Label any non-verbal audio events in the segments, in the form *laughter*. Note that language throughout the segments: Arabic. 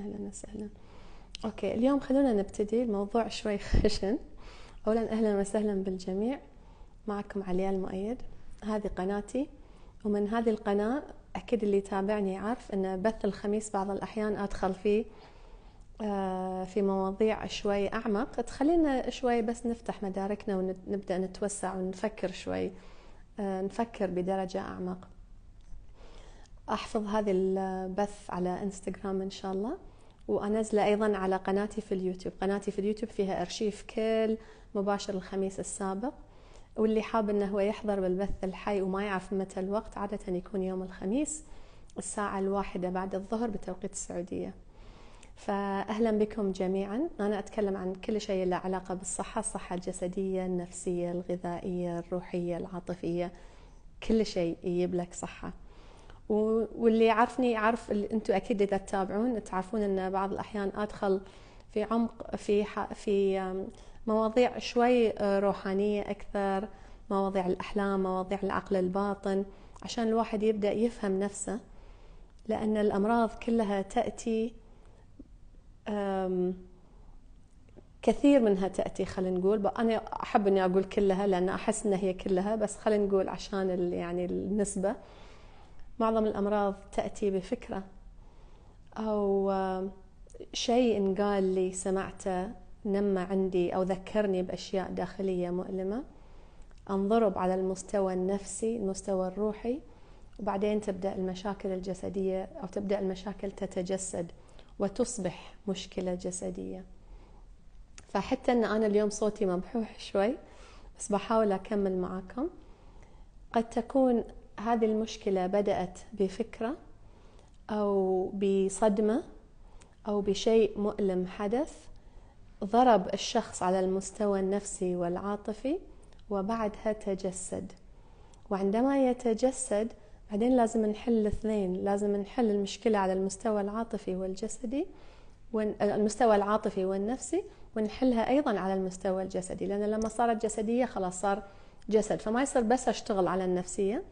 أهلا وسهلا. أوكي اليوم خلونا نبتدي الموضوع شوي خشن. أولا أهلا وسهلا بالجميع. معكم علياء المؤيد. هذه قناتي. ومن هذه القناة أكيد اللي يتابعني يعرف أن بث الخميس بعض الأحيان أدخل فيه آه، في مواضيع شوي أعمق. تخلينا شوي بس نفتح مداركنا ونبدأ نتوسع ونفكر شوي آه، نفكر بدرجة أعمق. أحفظ هذه البث على إنستغرام إن شاء الله. وأنزله أيضا على قناتي في اليوتيوب. قناتي في اليوتيوب فيها أرشيف كل مباشر الخميس السابق. واللي حاب إنه هو يحضر بالبث الحي وما يعرف متى الوقت عادة يكون يوم الخميس الساعة الواحدة بعد الظهر بتوقيت السعودية. فأهلا بكم جميعا. أنا أتكلم عن كل شيء له علاقة بالصحة الصحة الجسدية النفسية الغذائية الروحية العاطفية. كل شيء يجيب لك صحة. واللي يعرفني يعرف أنتم أكيد إذا تتابعون تعرفون إن بعض الأحيان أدخل في عمق في في مواضيع شوي روحانية أكثر مواضيع الأحلام مواضيع العقل الباطن عشان الواحد يبدأ يفهم نفسه لأن الأمراض كلها تأتي كثير منها تأتي خلينا نقول أنا أحب إني أقول كلها لأن أحس انها هي كلها بس خلينا نقول عشان يعني النسبة. معظم الأمراض تأتي بفكرة أو شيء انقال لي سمعته نمى عندي أو ذكرني بأشياء داخلية مؤلمة أنضرب على المستوى النفسي المستوى الروحي وبعدين تبدأ المشاكل الجسدية أو تبدأ المشاكل تتجسد وتصبح مشكلة جسدية. فحتى أن أنا اليوم صوتي مبحوح شوي بس بحاول أكمل معاكم. قد تكون هذه المشكلة بدأت بفكرة أو بصدمة أو بشيء مؤلم حدث ضرب الشخص على المستوى النفسي والعاطفي وبعدها تجسد. وعندما يتجسد بعدين لازم نحل الاثنين لازم نحل المشكلة على المستوى العاطفي والجسدي المستوى العاطفي والنفسي ونحلها أيضا على المستوى الجسدي لأن لما صارت جسدية خلاص صار جسد فما يصير بس أشتغل على النفسية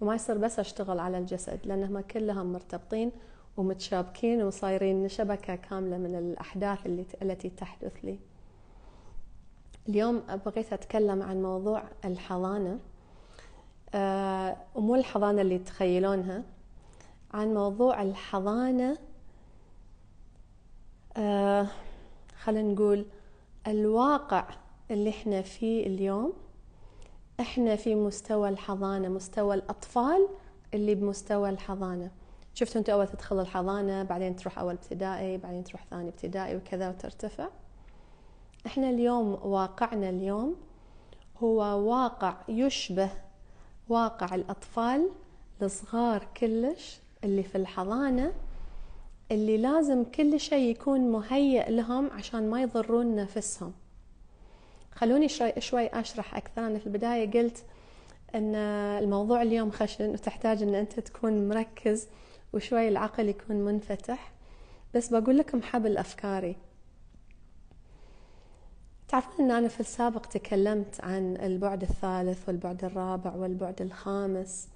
وما يصير بس أشتغل على الجسد لأنهم كلهم مرتبطين ومتشابكين وصايرين شبكة كاملة من الأحداث اللي التي تحدث لي. اليوم بغيت أتكلم عن موضوع الحضانة آه، ومو الحضانة اللي تخيلونها عن موضوع الحضانة آه، خلينا نقول الواقع اللي إحنا فيه اليوم إحنا في مستوى الحضانة مستوى الأطفال اللي بمستوى الحضانة. شفتوا أنتوا أول تدخل الحضانة بعدين تروح أول ابتدائي بعدين تروح ثاني ابتدائي وكذا وترتفع. إحنا اليوم واقعنا اليوم هو واقع يشبه واقع الأطفال الصغار كلش اللي في الحضانة اللي لازم كل شيء يكون مهيئ لهم عشان ما يضرون نفسهم. خلوني شوي, شوي أشرح أكثر. أنا في البداية قلت أن الموضوع اليوم خشن وتحتاج أن أنت تكون مركز وشوي العقل يكون منفتح. بس بقول لكم حبل أفكاري. تعرفون أن أنا في السابق تكلمت عن البعد الثالث والبعد الرابع والبعد الخامس؟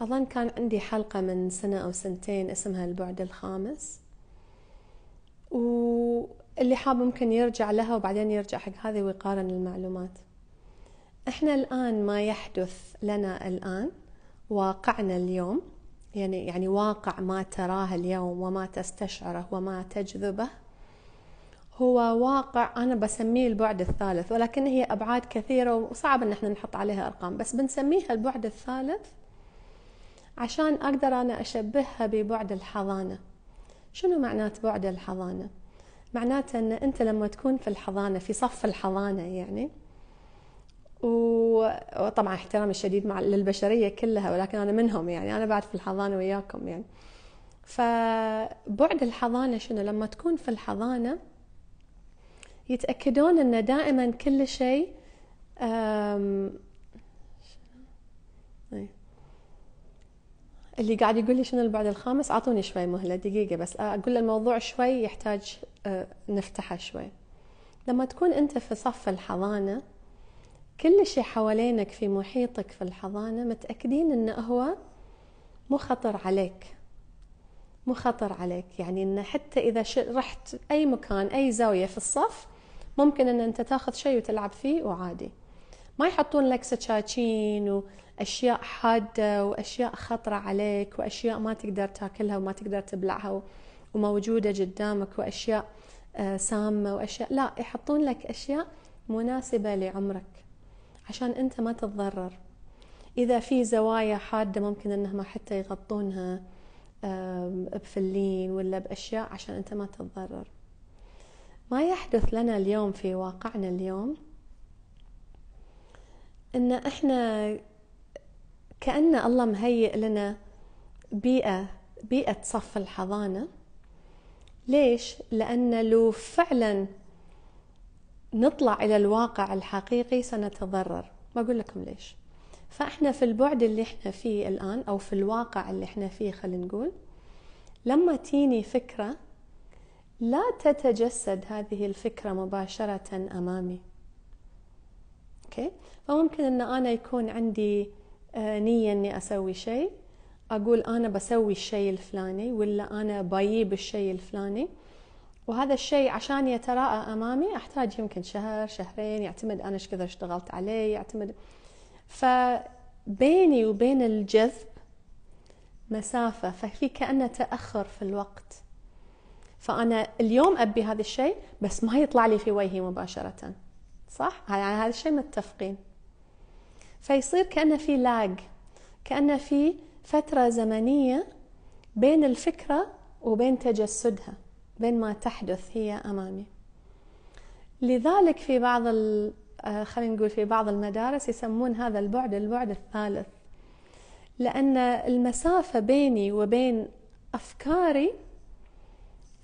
أظن كان عندي حلقة من سنة أو سنتين اسمها البعد الخامس. و اللي حاب ممكن يرجع لها وبعدين يرجع حق هذه ويقارن المعلومات. إحنا الآن ما يحدث لنا الآن واقعنا اليوم يعني يعني واقع ما تراه اليوم وما تستشعره وما تجذبه هو واقع أنا بسميه البعد الثالث ولكن هي أبعاد كثيرة وصعب إن إحنا نحط عليها أرقام بس بنسميها البعد الثالث عشان أقدر أنا أشبهها ببعد الحضانة. شنو معنات بعد الحضانة؟ معناته إن أنت لما تكون في الحضانة في صف الحضانة يعني وطبعا احترامي الشديد مع للبشرية كلها ولكن أنا منهم يعني أنا بعد في الحضانة وياكم يعني. فبعد الحضانة شنو؟ لما تكون في الحضانة يتأكدون إن دائما كل شيء اللي قاعد يقول لي شنو البعد الخامس؟ أعطوني شوي مهلة دقيقة بس. أقول الموضوع شوي يحتاج آه، نفتحه شوي. لما تكون أنت في صف الحضانة كل شيء حوالينك في محيطك في الحضانة متأكدين إنه هو مو خطر عليك. مو خطر عليك. يعني ان حتى إذا رحت أي مكان أي زاوية في الصف ممكن إن أنت تاخذ شيء وتلعب فيه وعادي. ما يحطون لك سكاكين وأشياء حادة وأشياء خطرة عليك وأشياء ما تقدر تاكلها وما تقدر تبلعها وموجودة قدامك وأشياء آه، سامة وأشياء. لا يحطون لك أشياء مناسبة لعمرك عشان أنت ما تتضرر. إذا في زوايا حادة ممكن إنهم حتى يغطونها بفلين ولا بأشياء عشان أنت ما تتضرر. ما يحدث لنا اليوم في واقعنا اليوم إن إحنا كأن الله مهيئ لنا بيئة بيئة صف الحضانة. ليش؟ لأن لو فعلا نطلع إلى الواقع الحقيقي سنتضرر. بقول لكم ليش. فإحنا في البعد اللي إحنا فيه الآن أو في الواقع اللي إحنا فيه خلينا نقول لما تيني فكرة لا تتجسد هذه الفكرة مباشرة أمامي. أوكي؟ فممكن أن أنا يكون عندي آه، نية أني أسوي شيء. أقول أنا بسوي الشيء الفلاني ولا أنا بجيب الشيء الفلاني. وهذا الشيء عشان يتراءى أمامي أحتاج يمكن شهر شهرين يعتمد أنا إيش كذا اشتغلت عليه يعتمد. فبيني وبين الجذب مسافة ففي كأنه تأخر في الوقت. فأنا اليوم أبي هذا الشيء بس ما يطلع لي في وجهي مباشرة. صح؟ يعني هذا الشيء متفقين فيصير كأنه في لاج كأنه في فترة زمنية بين الفكرة وبين تجسدها بين ما تحدث هي أمامي. لذلك في بعض آه، خلينا نقول في بعض المدارس يسمون هذا البعد البعد الثالث. لأن المسافة بيني وبين أفكاري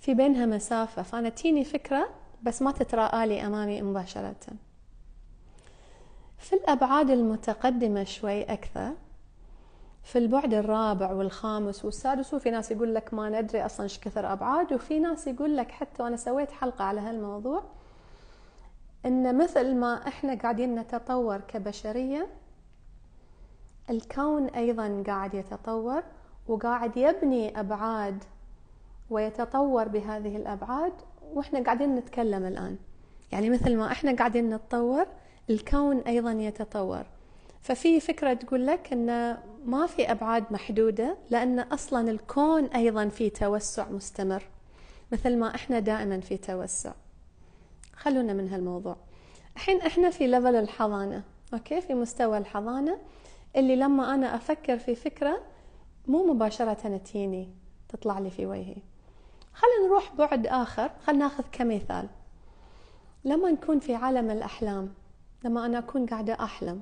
في بينها مسافة فأنا تيني فكرة بس ما تتراءى لي أمامي مباشرة. في الأبعاد المتقدمة شوي أكثر في البعد الرابع والخامس والسادس وفي ناس يقول لك ما ندري أصلا إيش كثر أبعاد وفي ناس يقول لك حتى وأنا سويت حلقة على هالموضوع إن مثل ما إحنا قاعدين نتطور كبشرية الكون أيضا قاعد يتطور وقاعد يبني أبعاد ويتطور بهذه الأبعاد وإحنا قاعدين نتكلم الآن. يعني مثل ما إحنا قاعدين نتطور الكون أيضا يتطور. ففي فكرة تقول لك إن ما في أبعاد محدودة لأن أصلا الكون أيضا في توسع مستمر مثل ما إحنا دائما في توسع. خلونا من هالموضوع. الحين إحنا في level الحضانة okay؟ في مستوى الحضانة اللي لما أنا أفكر في فكرة مو مباشرة تجيني تطلع لي في وجهي. خلينا نروح بعد آخر. خلينا ناخذ كمثال. لما نكون في عالم الأحلام لما أنا أكون قاعدة أحلم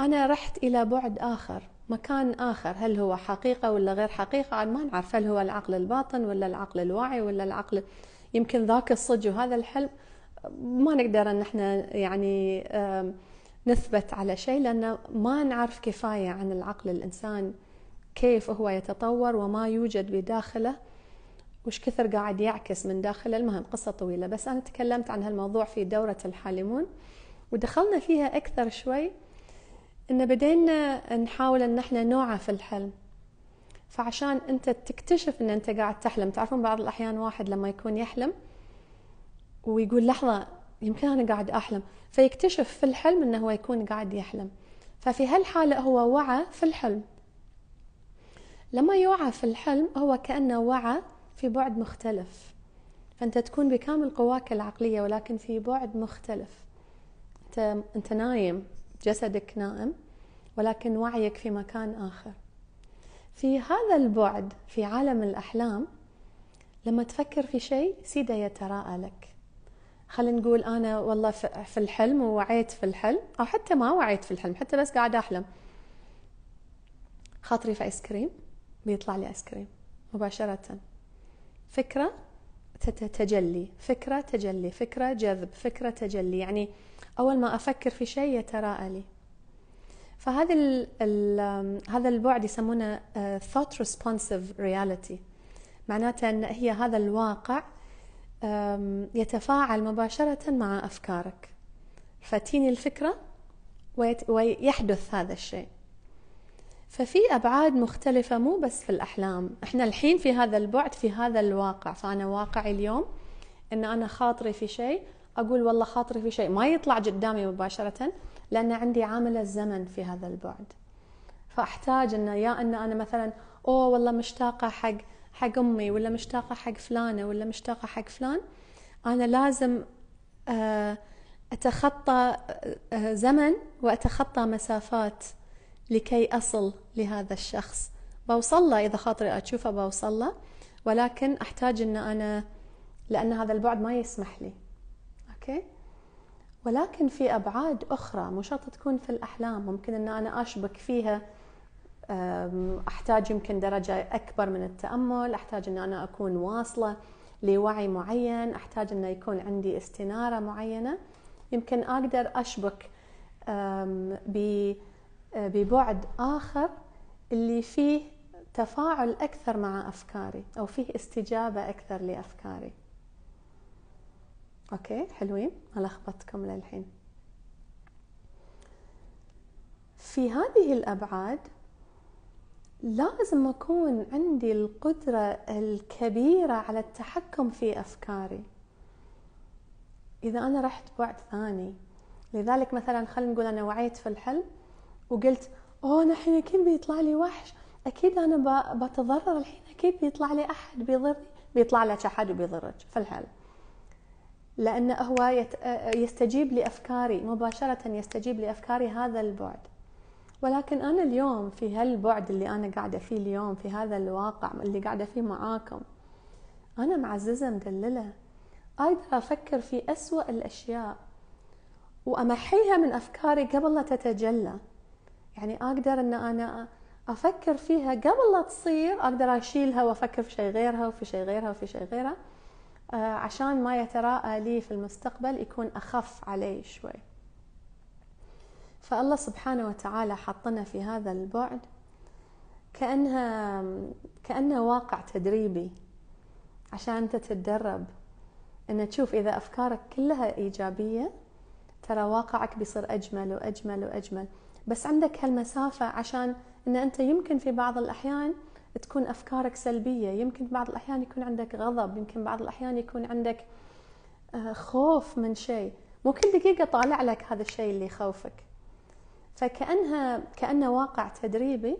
أنا رحت إلى بعد آخر مكان آخر. هل هو حقيقة ولا غير حقيقة؟ ما نعرف. هل هو العقل الباطن ولا العقل الواعي ولا العقل يمكن ذاك الصج وهذا الحلم؟ ما نقدر إن إحنا يعني نثبت على شيء لأن ما نعرف كفاية عن العقل الإنسان كيف هو يتطور وما يوجد بداخله. وش كثر قاعد يعكس من داخله المهم؟ قصة طويلة بس أنا تكلمت عن هالموضوع في دورة الحالمون ودخلنا فيها أكثر شوي إن بدينا نحاول إن إحنا نوعى في الحلم. فعشان أنت تكتشف إن أنت قاعد تحلم تعرفون بعض الأحيان واحد لما يكون يحلم ويقول لحظة يمكن أنا قاعد أحلم فيكتشف في الحلم إنه هو يكون قاعد يحلم. ففي هالحالة هو وعى في الحلم. لما يوعى في الحلم هو كأنه وعى في بعد مختلف. فأنت تكون بكامل قواك العقلية ولكن في بعد مختلف. انت أنت نايم جسدك نائم ولكن وعيك في مكان آخر. في هذا البعد في عالم الأحلام لما تفكر في شيء سيدة يتراءى لك. خلينا نقول أنا والله في الحلم ووعيت في الحلم أو حتى ما وعيت في الحلم حتى بس قاعدة أحلم. خاطري في آيس كريم بيطلع لي آيس كريم مباشرة. فكرة تجلي فكرة تجلي فكرة جذب فكرة تجلي. يعني أول ما أفكر في شيء يتراءى لي فهذا هذا البعد يسمونه uh, thought responsive reality. معناته أن هي هذا الواقع يتفاعل مباشرة مع أفكارك. فتيني الفكرة ويحدث هذا الشيء. ففي أبعاد مختلفة مو بس في الأحلام. إحنا الحين في هذا البعد في هذا الواقع. فأنا واقعي اليوم إن أنا خاطري في شيء أقول والله خاطري في شيء. ما يطلع قدامي مباشرة لأن عندي عامل الزمن في هذا البعد. فأحتاج إنه يا إن أنا مثلا أوه والله مشتاقة حق حق أمي ولا مشتاقة حق فلانة ولا مشتاقة حق فلان. أنا لازم آه، أتخطى آه، زمن وأتخطى مسافات. لكي أصل لهذا الشخص. بوصل له إذا خاطري أشوفه بوصل له ولكن أحتاج أن أنا لأن هذا البعد ما يسمح لي. أوكي؟ ولكن في أبعاد أخرى مو شرط تكون في الأحلام ممكن أن أنا أشبك فيها أحتاج يمكن درجة أكبر من التأمل أحتاج أن أنا أكون واصلة لوعي معين أحتاج أن يكون عندي استنارة معينة. يمكن أقدر أشبك ببعد آخر اللي فيه تفاعل أكثر مع أفكاري أو فيه استجابة أكثر لأفكاري. أوكي حلوين. ما لخبطتكم للحين. في هذه الأبعاد لازم أكون عندي القدرة الكبيرة على التحكم في أفكاري. إذا أنا رحت بعد ثاني لذلك مثلا خلينا نقول أنا وعيت في الحلم. وقلت أوه أنا الحين أكيد بيطلع لي وحش. أكيد أنا بتضرر الحين. أكيد بيطلع لي أحد بيضرني. بيطلع لك أحد وبيضرك. في الحلم لأنه هو يستجيب لأفكاري مباشرة يستجيب لأفكاري هذا البعد. ولكن أنا اليوم في هالبعد اللي أنا قاعدة فيه اليوم في هذا الواقع اللي قاعدة فيه معاكم أنا معززة مدللة. أقدر أفكر في أسوأ الأشياء وأمحيها من أفكاري قبل لا تتجلى. يعني أقدر أن أنا أفكر فيها قبل لا تصير أقدر أشيلها وأفكر في شيء غيرها وفي شيء غيرها وفي شيء غيرها آه، عشان ما يتراءى لي في المستقبل يكون أخف علي شوي. فالله سبحانه وتعالى حطنا في هذا البعد كأنها كأنه واقع تدريبي عشان أنت تتدرب. أن تشوف إذا أفكارك كلها إيجابية ترى واقعك بيصير أجمل وأجمل وأجمل. بس عندك هالمسافة عشان أن أنت يمكن في بعض الأحيان تكون أفكارك سلبية يمكن بعض الأحيان يكون عندك غضب يمكن بعض الأحيان يكون عندك آه، خوف من شيء. مو كل دقيقة طالع لك هذا الشيء اللي يخوفك. فكأنها كأنه واقع تدريبي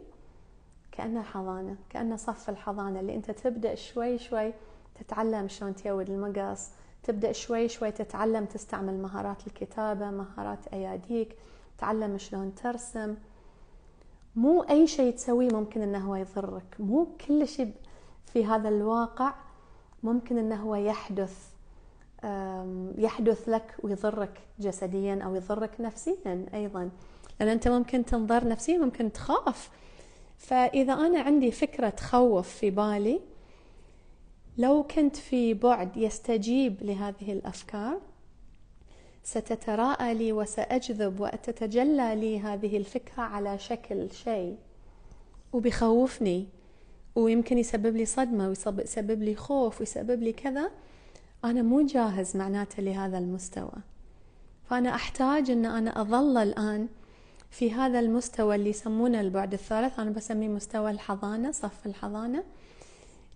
كأنه حضانة كأنه صف الحضانة اللي أنت تبدأ شوي شوي تتعلم شلون تيود المقص تبدأ شوي شوي تتعلم تستعمل مهارات الكتابة مهارات أياديك. تعلم شلون ترسم. مو أي شيء تسويه ممكن أنه هو يضرك. مو كل شيء في هذا الواقع ممكن أنه هو يحدث يحدث لك ويضرك جسديا أو يضرك نفسيا أيضا. لأن أنت ممكن تنضر نفسيا ممكن تخاف. فإذا أنا عندي فكرة تخوف في بالي لو كنت في بعد يستجيب لهذه الأفكار ستتراءى لي وسأجذب وتتجلى لي هذه الفكرة على شكل شيء. وبيخوفني. ويمكن يسبب لي صدمة ويسبب لي خوف ويسبب لي كذا. أنا مو جاهز معناته لهذا المستوى. فأنا أحتاج إن أنا أظل الآن في هذا المستوى اللي يسمونه البعد الثالث. أنا بسميه مستوى الحضانة صف الحضانة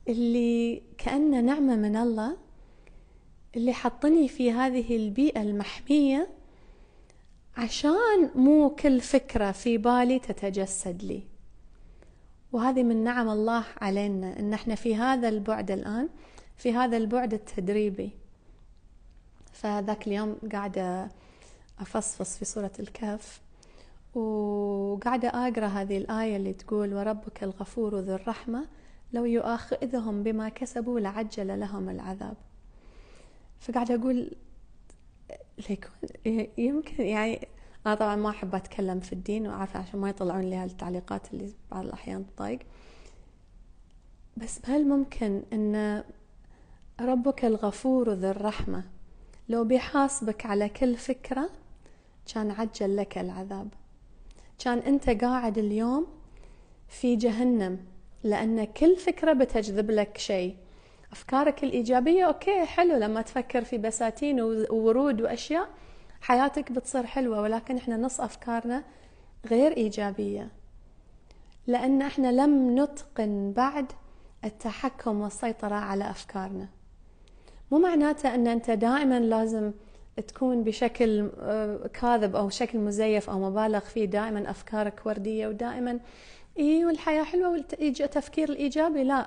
اللي كأنه نعمة من الله اللي حطني في هذه البيئة المحمية عشان مو كل فكرة في بالي تتجسد لي. وهذه من نعم الله علينا إن إحنا في هذا البعد الآن في هذا البعد التدريبي. فذاك اليوم قاعدة أفصفص في سورة الكهف وقاعدة أقرأ هذه الآية اللي تقول وربك الغفور ذو الرحمة لو يؤاخذهم بما كسبوا لعجل لهم العذاب. فقاعدة أقول ليكون يمكن يعني أنا طبعا ما أحب أتكلم في الدين وعارفة عشان ما يطلعون لي هالتعليقات اللي بعض الأحيان تضايق. بس هل ممكن أن ربك الغفور ذو الرحمة لو بيحاسبك على كل فكرة كان عجل لك العذاب. كان أنت قاعد اليوم في جهنم لأن كل فكرة بتجذب لك شيء. أفكارك الإيجابية أوكي حلو. لما تفكر في بساتين وورود وأشياء حياتك بتصير حلوة ولكن إحنا نص أفكارنا غير إيجابية. لأن إحنا لم نتقن بعد التحكم والسيطرة على أفكارنا. مو معناته أن أنت دائما لازم تكون بشكل آه، كاذب أو شكل مزيف أو مبالغ فيه. دائما أفكارك وردية ودائما إي والحياة حلوة والتفكير الإيجابي لا.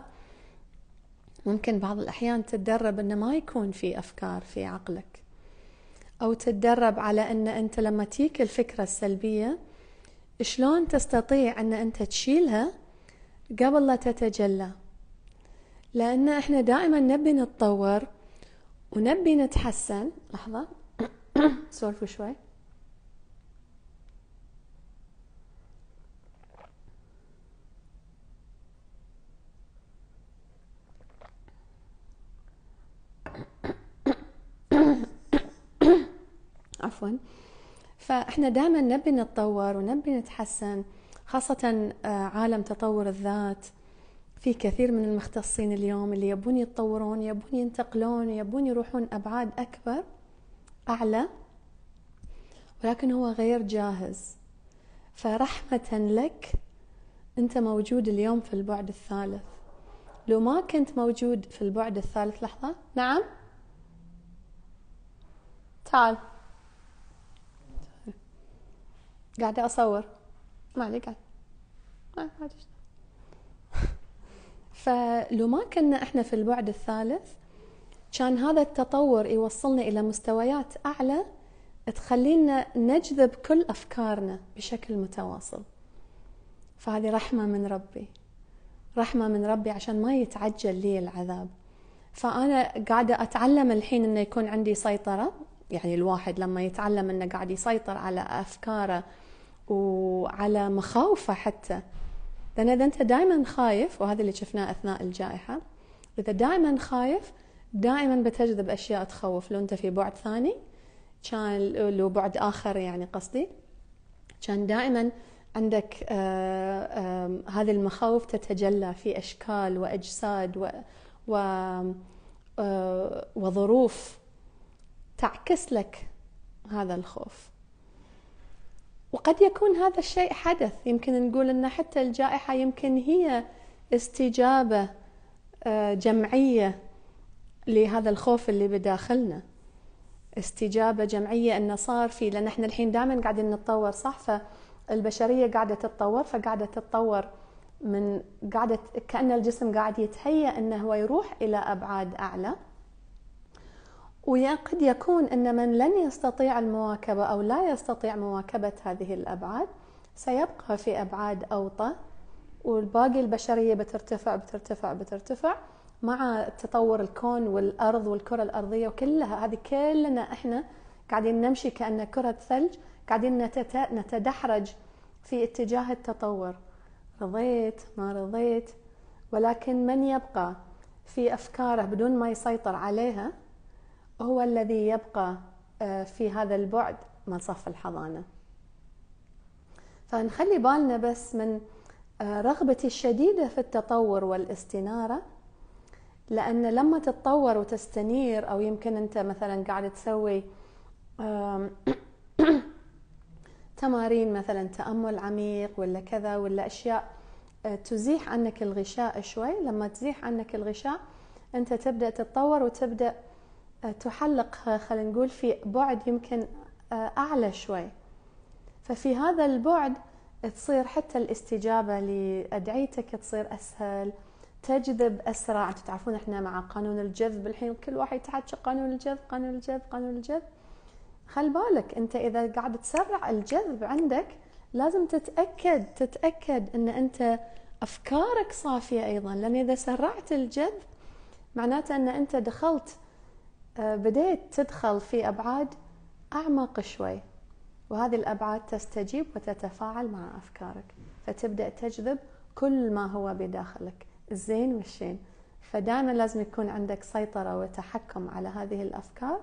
ممكن بعض الأحيان تتدرب أنه ما يكون في أفكار في عقلك. أو تتدرب على أن أنت لما تيك الفكرة السلبية شلون تستطيع أن أنت تشيلها قبل لا تتجلى؟ لأن إحنا دائما نبي نتطور ونبي نتحسن. لحظة. *coughs* سولفوا شوي. عفوا. فإحنا دائما نبي نتطور ونبي نتحسن خاصة آه، عالم تطور الذات. في كثير من المختصين اليوم اللي يبون يتطورون يبون ينتقلون يبون يروحون أبعاد أكبر أعلى ولكن هو غير جاهز. فرحمة لك أنت موجود اليوم في البعد الثالث. لو ما كنت موجود في البعد الثالث لحظة نعم؟ تعال. قاعدة أصور. ما عليك قاعد. ما *laughs* فلو ما كنا إحنا في البعد الثالث كان هذا التطور يوصلنا إلى مستويات أعلى تخلينا نجذب كل أفكارنا بشكل متواصل. فهذه رحمة من ربي. رحمة من ربي عشان ما يتعجل لي العذاب. فأنا قاعدة أتعلم الحين إنه يكون عندي سيطرة. يعني الواحد لما يتعلم إنه قاعد يسيطر على أفكاره وعلى مخاوفه حتى. لأن إذا أنت دائما خايف وهذا اللي شفناه أثناء الجائحة إذا دائما خايف دائما بتجذب أشياء تخوف. لو أنت في بعد ثاني كان لو بعد آخر يعني قصدي كان دائما عندك آه، آه، هذه المخاوف تتجلى في أشكال وأجساد و, و آه، وظروف تعكس لك هذا الخوف. وقد يكون هذا الشيء حدث. يمكن نقول إن حتى الجائحة يمكن هي استجابة آه، جمعية لهذا الخوف اللي بداخلنا. استجابة جمعية انه صار في لأن إحنا الحين دائما قاعدين نتطور صح؟ فالبشرية قاعدة تتطور فقاعدة تتطور من قاعدة كأن الجسم قاعد يتهيأ إنه هو يروح إلى أبعاد أعلى. وقد يكون أن من لن يستطيع المواكبة أو لا يستطيع مواكبة هذه الأبعاد سيبقى في أبعاد أوطى والباقي البشرية بترتفع بترتفع بترتفع مع تطور الكون والأرض والكرة الأرضية وكلها. هذه كلنا إحنا قاعدين نمشي كأن كرة ثلج قاعدين نتدحرج في اتجاه التطور. رضيت ما رضيت ولكن من يبقى في أفكاره بدون ما يسيطر عليها هو الذي يبقى آه، في هذا البعد من صف الحضانة. فنخلي بالنا بس من آه، رغبتي الشديدة في التطور والاستنارة لأن لما تتطور وتستنير أو يمكن أنت مثلا قاعد تسوي *coughs* تمارين مثلا تأمل عميق ولا كذا ولا أشياء آه، تزيح عنك الغشاء شوي. لما تزيح عنك الغشاء أنت تبدأ تتطور وتبدأ تحلق خلينا نقول في بعد يمكن آه، أعلى شوي. ففي هذا البعد تصير حتى الاستجابة لأدعيتك تصير أسهل تجذب أسرع. تعرفون إحنا مع قانون الجذب الحين كل واحد يتحكى قانون الجذب قانون الجذب قانون الجذب. خل بالك أنت إذا قاعد تسرع الجذب عندك لازم تتأكد تتأكد أن أنت أفكارك صافية أيضا. لأن إذا سرعت الجذب معناته أن أنت دخلت آه، بديت تدخل في أبعاد أعمق شوي وهذه الأبعاد تستجيب وتتفاعل مع أفكارك فتبدأ تجذب كل ما هو بداخلك الزين والشين. فدائما لازم يكون عندك سيطرة وتحكم على هذه الأفكار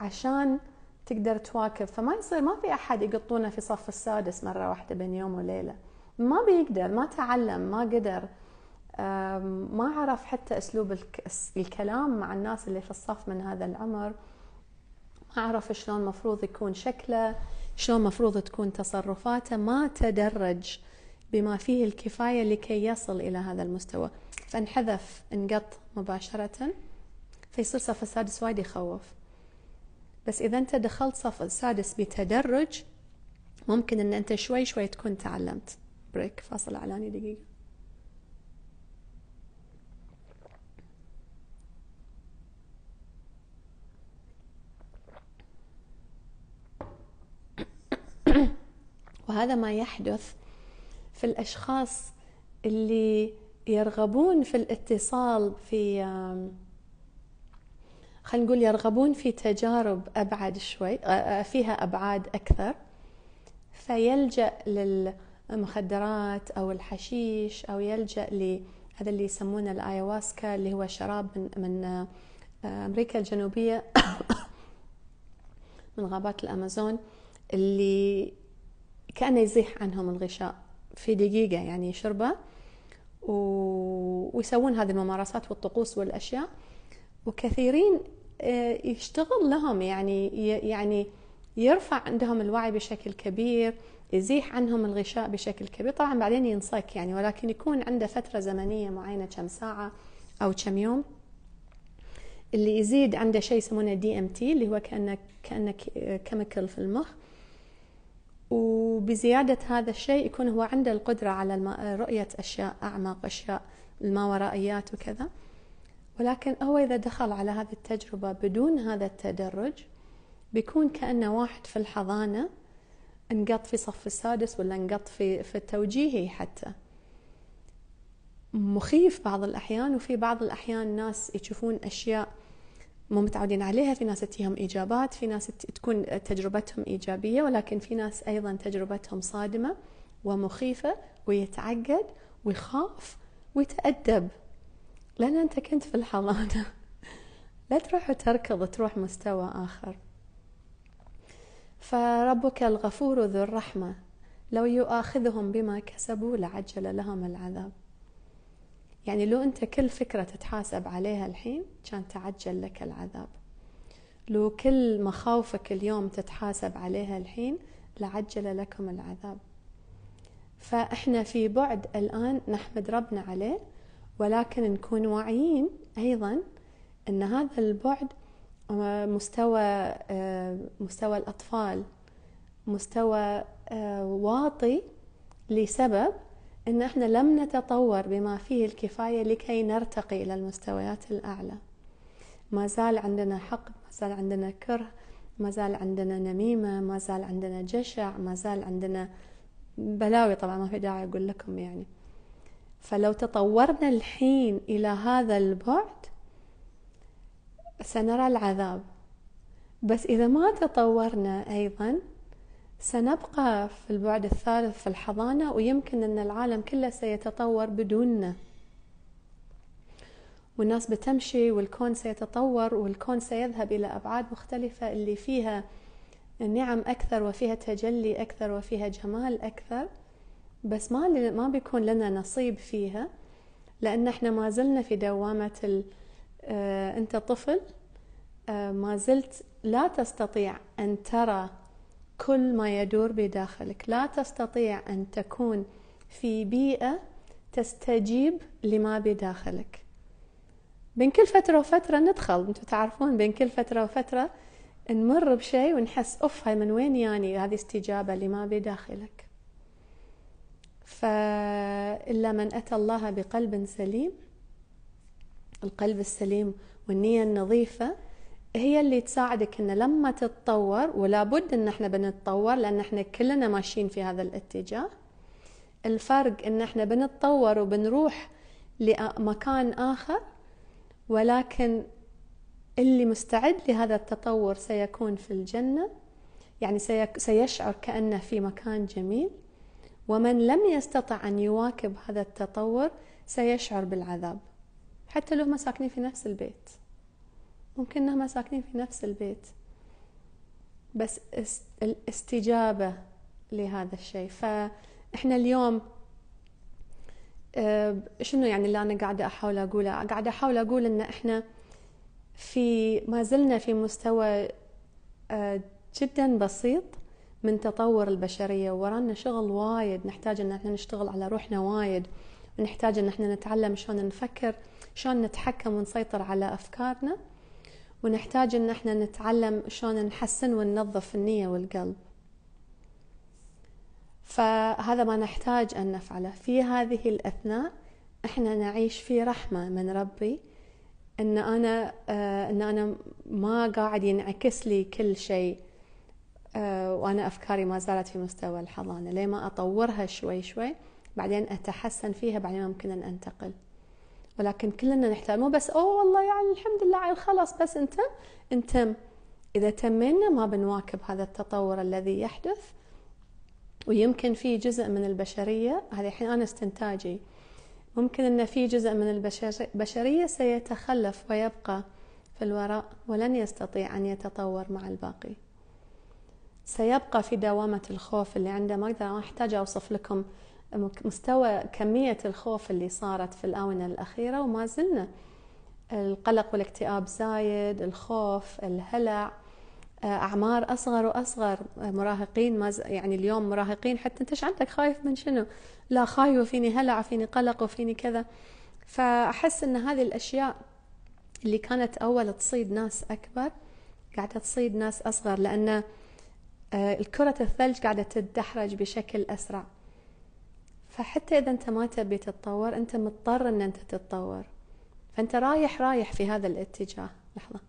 عشان تقدر تواكب. فما يصير ما في أحد يقطونه في صف السادس مرة واحدة بين يوم وليلة. ما بيقدر ما تعلم ما قدر. ما عرف حتى أسلوب الكلام مع الناس اللي في الصف من هذا العمر. ما عرف شلون مفروض يكون شكله شلون مفروض تكون تصرفاته. ما تدرج بما فيه الكفاية لكي يصل إلى هذا المستوى. فانحذف انقط مباشرة فيصير صف السادس وايد يخوف. بس إذا أنت دخلت صف السادس بتدرج ممكن أن أنت شوي شوي تكون تعلمت. بريك فاصل إعلاني دقيقة. وهذا ما يحدث في الأشخاص اللي يرغبون في الاتصال في خلينا نقول يرغبون في تجارب أبعد شوي فيها أبعاد أكثر فيلجأ للمخدرات أو الحشيش أو يلجأ لهذا اللي يسمونه الآيواسكا اللي هو شراب من, من أمريكا الجنوبية *coughs* من غابات الأمازون اللي كأنه يزيح عنهم الغشاء في دقيقة يعني شربة و... ويسوون هذه الممارسات والطقوس والأشياء. وكثيرين آه، يشتغل لهم يعني يعني يرفع عندهم الوعي بشكل كبير يزيح عنهم الغشاء بشكل كبير. طبعا بعدين ينصك يعني ولكن يكون عنده فترة زمنية معينة كم ساعة أو كم يوم اللي يزيد عنده شيء يسمونه دي ام تي اللي هو كأنه كأنه كيميكال في المخ. وبزيادة هذا الشيء يكون هو عنده القدرة على رؤية أشياء أعمق أشياء الماورائيات وكذا. ولكن هو إذا دخل على هذه التجربة بدون هذا التدرج بيكون كأنه واحد في الحضانة انقط في صف السادس ولا انقط في في التوجيهي حتى. مخيف بعض الأحيان وفي بعض الأحيان ناس يشوفون أشياء مو متعودين عليها. في ناس تجيهم إجابات في ناس تكون تجربتهم إيجابية ولكن في ناس أيضا تجربتهم صادمة ومخيفة ويتعقد ويخاف ويتأدب. لأن أنت كنت في الحضانة. *laughs* لا تروح وتركض تروح مستوى آخر. فربك الغفور ذو الرحمة. لو يؤاخذهم بما كسبوا لعجل لهم العذاب. يعني لو أنت كل فكرة تتحاسب عليها الحين كان تعجل لك العذاب. لو كل مخاوفك اليوم تتحاسب عليها الحين لعجل لكم العذاب. فإحنا في بعد الآن نحمد ربنا عليه ولكن نكون واعيين أيضا أن هذا البعد آه، مستوى آه، مستوى الأطفال مستوى آه، واطي لسبب إن إحنا لم نتطور بما فيه الكفاية لكي نرتقي إلى المستويات الأعلى. ما زال عندنا حقد ما زال عندنا كره ما زال عندنا نميمة ما زال عندنا جشع ما زال عندنا بلاوي طبعا ما في داعي أقول لكم يعني. فلو تطورنا الحين إلى هذا البعد سنرى العذاب. بس إذا ما تطورنا أيضا سنبقى في البعد الثالث في الحضانة ويمكن أن العالم كله سيتطور بدوننا. والناس بتمشي والكون سيتطور والكون سيذهب إلى أبعاد مختلفة اللي فيها نعم أكثر وفيها تجلي أكثر وفيها جمال أكثر. بس ما ما بيكون لنا نصيب فيها لأن إحنا ما زلنا في دوامة ال... آه أنت طفل آه ما زلت لا تستطيع أن ترى كل ما يدور بداخلك. لا تستطيع أن تكون في بيئة تستجيب لما بداخلك. بين كل فترة وفترة ندخل. أنتم تعرفون بين كل فترة وفترة نمر بشيء ونحس أوف هاي من وين يعني هذه استجابة لما بداخلك. فإلا من أتى الله بقلب سليم القلب السليم والنية النظيفة هي اللي تساعدك إن لما تتطور ولا بد إن إحنا بنتطور لأن إحنا كلنا ماشيين في هذا الاتجاه. الفرق إن إحنا بنتطور وبنروح لمكان آخر ولكن اللي مستعد لهذا التطور سيكون في الجنة. يعني سيشعر كأنه في مكان جميل. ومن لم يستطع أن يواكب هذا التطور سيشعر بالعذاب. حتى لو ما ساكنين في نفس البيت. ممكن انهم ساكنين في نفس البيت. بس الاستجابة لهذا الشيء. فإحنا اليوم آه، شنو يعني اللي أنا قاعدة أحاول أقوله؟ قاعدة أحاول أقول إن إحنا في ما زلنا في مستوى آه، جدا بسيط من تطور البشرية. ورانا شغل وايد. نحتاج إن إحنا نشتغل على روحنا وايد. ونحتاج إن إحنا نتعلم شلون نفكر شلون نتحكم ونسيطر على أفكارنا. ونحتاج إن إحنا نتعلم شلون نحسن وننظف النية والقلب. فهذا ما نحتاج أن نفعله. في هذه الأثناء إحنا نعيش في رحمة من ربي إن أنا آه إن أنا ما قاعد ينعكس لي كل شيء آه وأنا أفكاري ما زالت في مستوى الحضانة. ليه ما أطورها شوي شوي بعدين أتحسن فيها بعدين ممكن أن أنتقل. ولكن كلنا نحتاج مو بس أوه والله يعني الحمد لله عيل خلاص. بس أنت أنت إذا تمينا ما بنواكب هذا التطور الذي يحدث. ويمكن في جزء من البشرية هذه الحين أنا استنتاجي. ممكن أن في جزء من البشرية سيتخلف ويبقى في الوراء ولن يستطيع أن يتطور مع الباقي. سيبقى في دوامة الخوف اللي عنده ما أقدر أحتاج أوصف لكم مستوى كمية الخوف اللي صارت في الآونة الأخيرة وما زلنا. القلق والاكتئاب زايد الخوف الهلع أعمار أصغر وأصغر مراهقين ما يعني اليوم مراهقين حتى إيش عندك؟ خايف من شنو؟ لا خايف وفيني هلع وفيني قلق وفيني كذا. فأحس إن هذه الأشياء اللي كانت أول تصيد ناس أكبر قاعدة تصيد ناس أصغر لأن آه، الكرة الثلج قاعدة تتدحرج بشكل أسرع. فحتى إذا أنت ما تبي تتطور أنت مضطر أن أنت تتطور. فأنت رايح رايح في هذا الاتجاه. لحظة.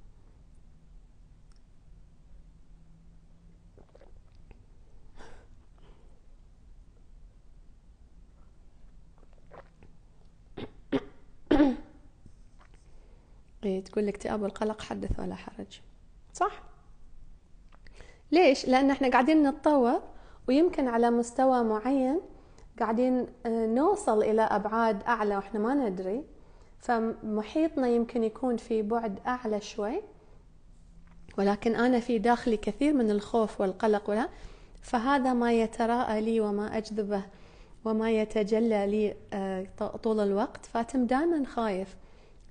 *coughs* إيه تقول الاكتئاب والقلق حدث ولا حرج. صح. ليش؟ لأن إحنا قاعدين نتطور ويمكن على مستوى معين قاعدين آه، نوصل إلى أبعاد أعلى وإحنا ما ندري. فمحيطنا يمكن يكون في بعد أعلى شوي. ولكن أنا في داخلي كثير من الخوف والقلق ولا. فهذا ما يتراءى لي وما أجذبه وما يتجلى لي آه، طول الوقت. فأتم دائما خايف.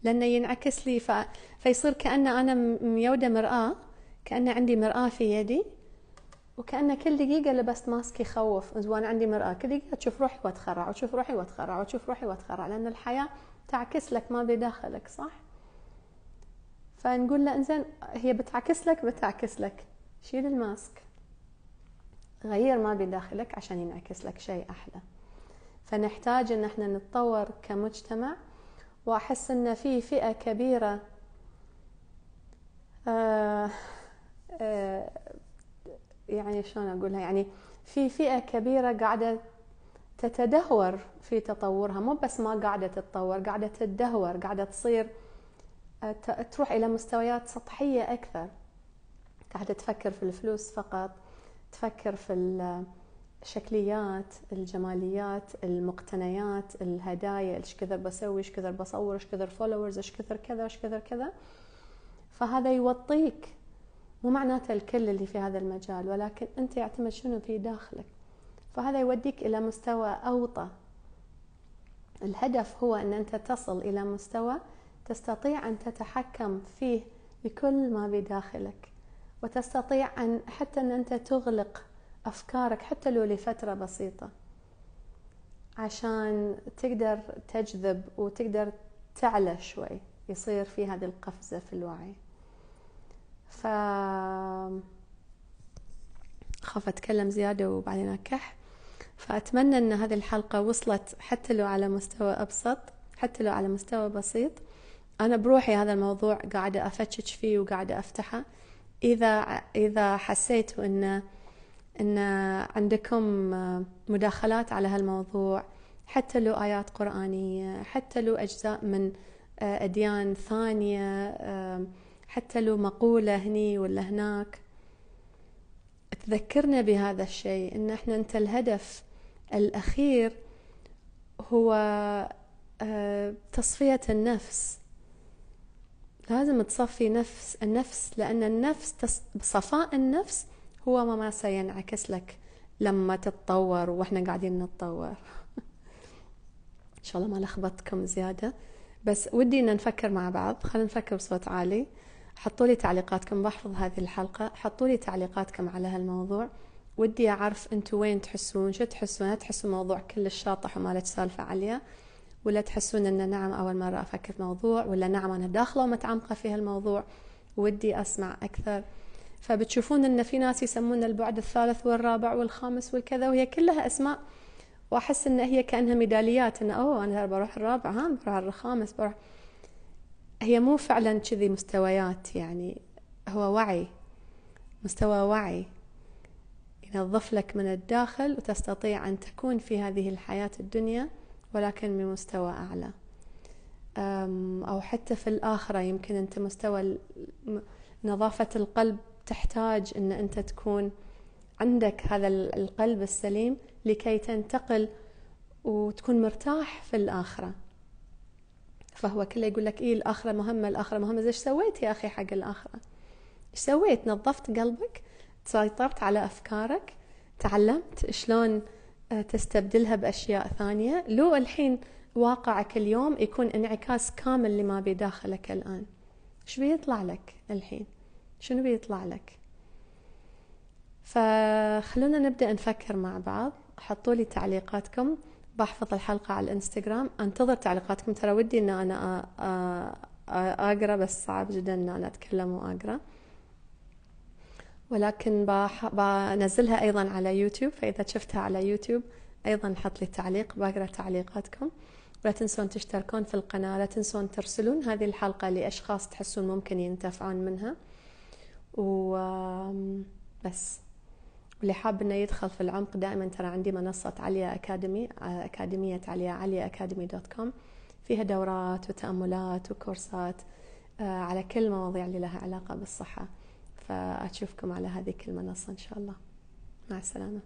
لأنه ينعكس لي. ف... فيصير كأن أنا ميودة مرآة كأن عندي مرآة في يدي. وكأن كل دقيقة لبست ماسك يخوف. وأنا عندي مرآة. كل دقيقة تشوف روحي وأتخرع وتشوف روحي وأتخرع وتشوف روحي وأتخرع لأن الحياة تعكس لك ما بداخلك صح؟ فنقول له إنزين هي بتعكس لك بتعكس لك. شيل الماسك. غير ما بداخلك عشان ينعكس لك شيء أحلى. فنحتاج إن إحنا نتطور كمجتمع وأحس إن في فئة كبيرة آه آه يعني شلون أقولها؟ يعني في فئة كبيرة قاعدة تتدهور في تطورها مو بس ما قاعدة تتطور قاعدة تتدهور قاعدة تصير آه، تروح إلى مستويات سطحية أكثر. قاعدة تفكر في الفلوس فقط تفكر في الشكليات الجماليات المقتنيات الهدايا إيش كثر بسوي إيش كثر بصور إيش كثر فولورز إيش كثر كذا إيش كثر كذا. فهذا يوطيك مو معناته الكل اللي في هذا المجال ولكن أنت يعتمد شنو في داخلك. فهذا يوديك إلى مستوى أوطى. الهدف هو أن أنت تصل إلى مستوى تستطيع أن تتحكم فيه بكل ما بداخلك وتستطيع أن حتى أن أنت تغلق أفكارك حتى لو لفترة بسيطة. عشان تقدر تجذب وتقدر تعلى شوي يصير في هذه القفزة في الوعي. ف خاف أتكلم زيادة وبعدين أكح. فأتمنى أن هذه الحلقة وصلت حتى لو على مستوى أبسط حتى لو على مستوى بسيط. أنا بروحي هذا الموضوع قاعدة أفتش فيه وقاعدة أفتحه. إذا إذا حسيت أنه إن عندكم مداخلات على هالموضوع حتى لو آيات قرآنية حتى لو أجزاء من آه، أديان ثانية حتى لو مقولة هني ولا هناك. تذكرنا بهذا الشيء إن إحنا أنت الهدف الأخير هو آه، تصفية النفس. لازم تصفي نفس النفس لأن النفس صفاء النفس هو ما سينعكس لك لما تتطور وإحنا قاعدين نتطور. *laughs* إن شاء الله ما لخبطتكم زيادة. بس ودي إن نفكر مع بعض. خلينا نفكر بصوت عالي. حطوا لي تعليقاتكم بحفظ هذه الحلقة. حطوا لي تعليقاتكم على هالموضوع. ودي أعرف أنتوا وين تحسون شو تحسون؟ هل تحسون موضوع كل الشاطح وما سالفة عليه ولا تحسون أن نعم أول مرة أفكر في موضوع ولا نعم أنا داخلة ومتعمقة في هالموضوع. ودي أسمع أكثر. فبتشوفون أن في ناس يسمون البعد الثالث والرابع والخامس والكذا وهي كلها أسماء. وأحس أن هي كأنها ميداليات أن أوه أنا بروح الرابع ها بروح الخامس بروح هي مو فعلا كذي مستويات يعني هو وعي مستوى وعي. ينظف لك من الداخل وتستطيع أن تكون في هذه الحياة الدنيا ولكن بمستوى أعلى. أو حتى في الآخرة يمكن أنت مستوى نظافة القلب تحتاج أن أنت تكون عندك هذا القلب السليم لكي تنتقل وتكون مرتاح في الآخرة. فهو كله يقول لك إيه الآخرة مهمة الآخرة مهمة. إيش سويت يا أخي حق الآخرة؟ إيش سويت؟ نظفت قلبك سيطرت على أفكارك تعلمت شلون آه، تستبدلها بأشياء ثانية. لو الحين واقعك اليوم يكون انعكاس كامل لما بداخلك الآن. إيش بيطلع لك الحين؟ شنو بيطلع لك؟ فخلونا نبدأ نفكر مع بعض. حطوا لي تعليقاتكم. بحفظ الحلقة على الانستغرام. أنتظر تعليقاتكم. ترى ودي إن أنا أقرأ بس صعب جدا إن أنا أتكلم وأقرأ. ولكن بنزلها أيضا على يوتيوب فإذا شفتها على يوتيوب أيضا حط لي تعليق. بقرأ تعليقاتكم. ولا تنسون تشتركون في القناة. لا تنسون ترسلون هذه الحلقة لأشخاص تحسون ممكن ينتفعون منها. وبس واللي حاب إنه يدخل في العمق دائما ترى عندي منصة عليا أكاديمي أكاديمية عليا عليا أكاديمي دوت كوم. فيها دورات وتأملات وكورسات آه، على كل المواضيع اللي لها علاقة بالصحة. فأشوفكم على هذه المنصة إن شاء الله. مع السلامة.